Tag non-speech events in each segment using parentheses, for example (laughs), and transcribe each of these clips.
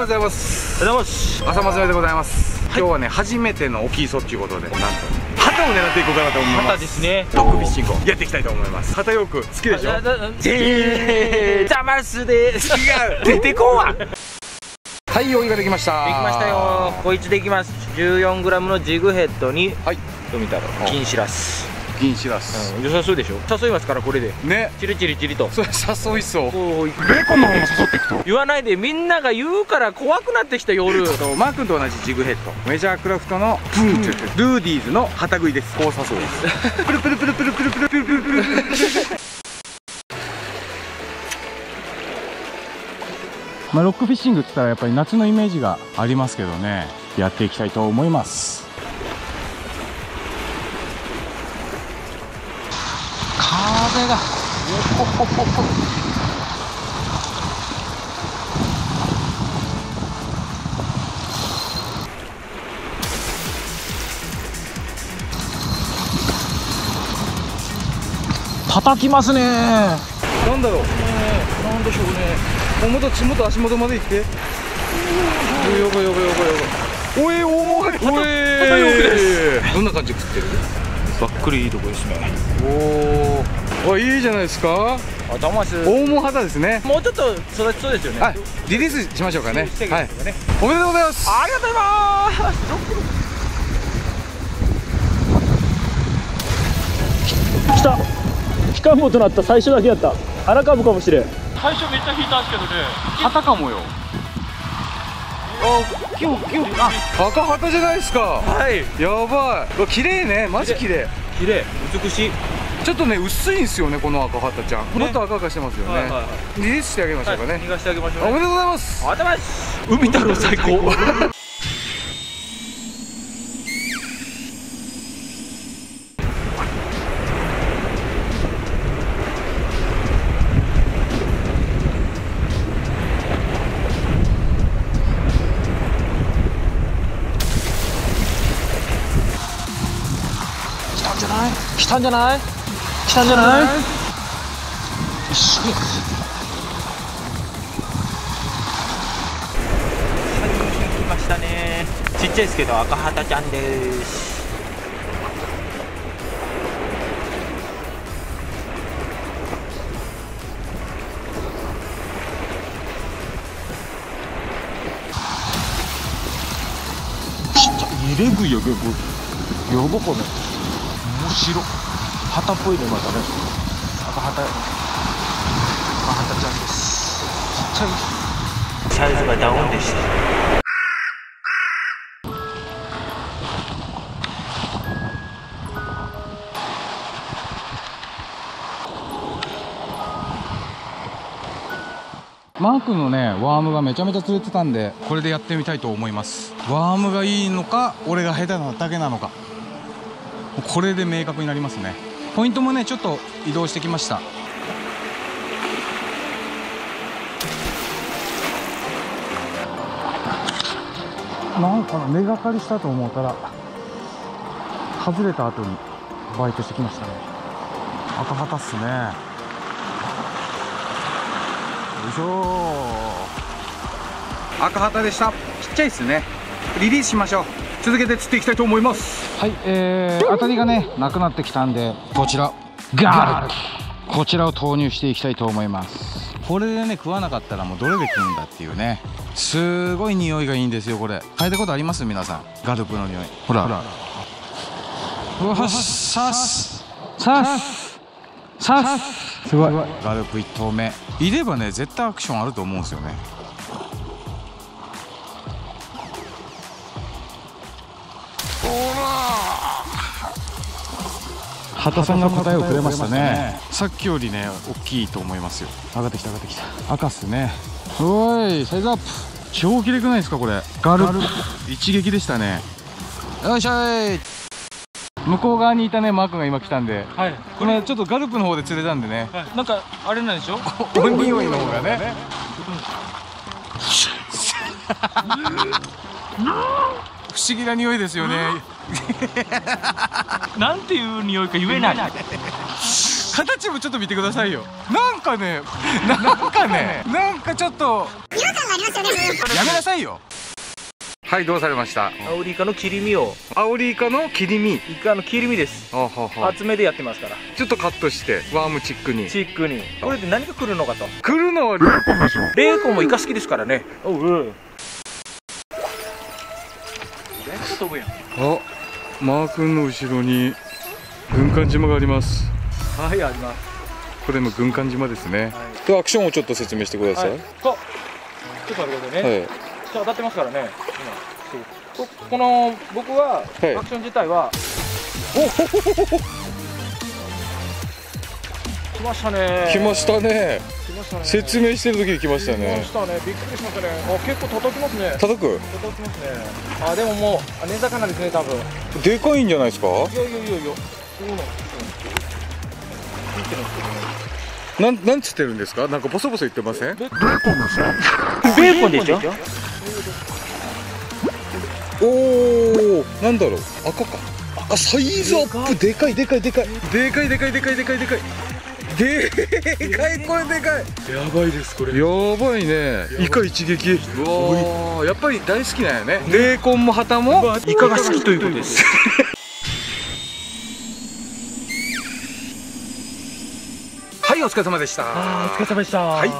ございます。おはようございます。朝松でございます、今日はね初めての大きい磯っていうことでなんと。旗を狙っていこうかなと思います。旗ですね。ロックフィッシングをやっていきたいと思います。旗よく好きでしょ？違うジャマスです。出てこんわ。はい用意ができました。できましたよ。こいつできます。14g のジグヘッドにはい。富太郎。金しらす、銀しらす、うん、良さそうでしょ？誘いますからこれで。ね。チリチリチリと。それ誘いそう。ベーコンの方も誘っていくと。言わないでみんなが言うから怖くなってきた夜。とマー君と同じジグヘッド。メジャークラフトのプンルーディーズの旗食いです。こう誘うです。プルプルプルプルプルプルプルプルプルプルまあ、ロックフィッシングって言ったらやっぱり夏のイメージがありますけどね。やっていきたいと思います風が。ほほほほ叩きますね。なんだろう。なんでしょうね。もうもっともっと足元まで行って。よばよばよばよばおえおえどんな感じで食ってる？ばっくりいいとこですね。おおいいじゃないですか。あダマス大も肌ですね。もうちょっと育ちそうですよね。はい。リリースしましょうかね。してはい。おめでとうございます。ありがとうございます。来た。期間もとなった。最初だけやった。荒株かもしれん最初めっちゃ引いた。んですけどね旗かもよあキュンキュン。あ赤旗じゃないですか。はい。やばい。綺麗ね。マジ綺麗。綺麗美しい。ちょっとね薄いんですよねこの赤旗ちゃん、もっと赤々してますよね、はいはいはリリースしてあげましょうかね、逃がしてあげましょうあおめでとうございます。ありがとうございます。海太郎最高 (laughs) 来たんじゃない来たんじゃない一緒に来ましたねちっちゃいですけど赤旗ちゃんです入れ食いよ結構やばこれ面白。旗っぽいねまたね赤旗。赤旗ちゃんです。ちっちゃい。サイズがダウンでした。マークのねワームがめちゃめちゃ釣れてたんでこれでやってみたいと思います。ワームがいいのか俺が下手なだけなのかこれで明確になりますね。ポイントもねちょっと移動してきました。なんかな根がかりしたと思ったら外れた後にバイトしてきましたね。赤旗っすね。よいしょ。赤旗でした。ちっちゃいですね。リリースしましょう。続けて釣っていきたいと思います。はい、えー、当たりがねなくなってきたんでこちらガールこちらを投入していきたいと思います。これでね食わなかったらもうどれで食うんだっていうね。すごい匂いがいいんですよこれ。嗅いだことあります？皆さん。ガルプの匂い。ほら。うわさす。さす。さす。す。ごい。ガルプ1投目。いればね絶対アクションあると思うんですよね畑さんが答えをくれましたね。さっきよりね大きいと思いますよ。上がってきた上がってきた。赤っすね。おいサイズアップ。超きれくないですかこれ。ガル一撃でしたね。よいしょい。向こう側にいたねマークが今来たんで。はい。これちょっとガルプの方で釣れたんでね。なんかあれなんでしょ？お匂いの方がね。(laughs) 不思議な匂いですよね (laughs) なんていう匂いか言えない。形もちょっと見てくださいよ。なんかねなんかねなんかちょっと。やめなさいよ。はいどうされました？アオリイカの切り身を。アオリイカの切り身？イカの切り身です。あはは。厚めでやってますから。ちょっとカットしてワームチックに。チックに。これで何が来るのかと。来るのはレーコンでしょベーコンもイカ好きですからね。おう。う飛ぶやん。あマー君の後ろに軍艦島があります。はいあります。これも軍艦島ですね、はい。でアクションをちょっと説明してください、はい。こちょっと待ってくださいね、はい。じゃあ当たってますからね。今ここの僕は、はい。アクション自体は来ましたね。来ましたね。来ましたね。説明してる時に来ました来まねしたね。びっくりしましたね。あ結構叩きますね。叩く？叩きますね。あでももうあ根魚ですね多分。いでかいんじゃないですか？やいやいやいや。そうなんですよ。なんなんつってるんですか？なんかボソボソ言ってません？ベーコンですかベーコンですよ。おおなんだろう。赤か。あサイズアップ。でかいでかい。でかいでかいでかい。でかいでかいでかいでかいこれでかいやばいですこれ。やばいね。イカ一撃。うわーやっぱり大好きなんやね。ベーコンもハタもイカが好きということです。(laughs) はいお疲れ様でした。お疲れ様でした。はい。今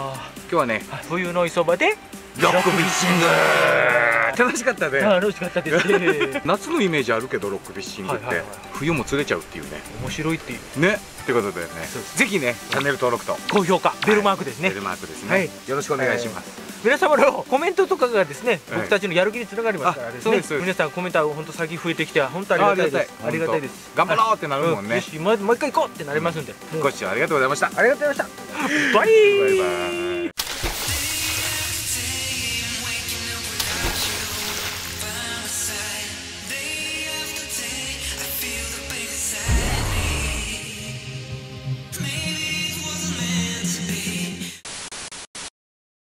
日はね冬の磯場でロックフィッシング楽しかったね。楽しかったです。ね (laughs) 夏のイメージあるけどロックフィッシングって、はいはいはい。冬も釣れちゃうっていうね。面白いっていう。ね。ってことでね。ぜひねチャンネル登録と。高評価。ベルマークですね、ベルマークですね、はい。よろしくお願いします、皆様のコメントとかがですね、はい。僕たちのやる気につながりますからですね。あそうです皆さんコメント本当最近増えてきて本当ありがたいです。ありがたいです。頑張ろうってなるもんね、もう一回行こうってなりますんで、ご視聴ありがとうございました。ありがとうございました。バイ。バイバイ